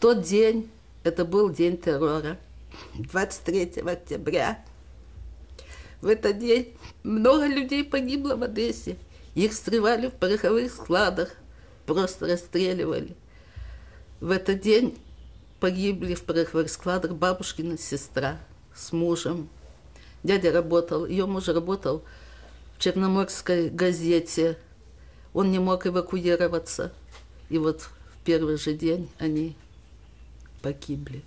тот день, это был день террора, 23 октября, в этот день много людей погибло в Одессе. Их срывали в пороховых складах, просто расстреливали. В этот день погибли в пороховых складах бабушкина сестра с мужем. Дядя работал, ее муж работал в Черноморской газете. Он не мог эвакуироваться. И вот в первый же день они погибли.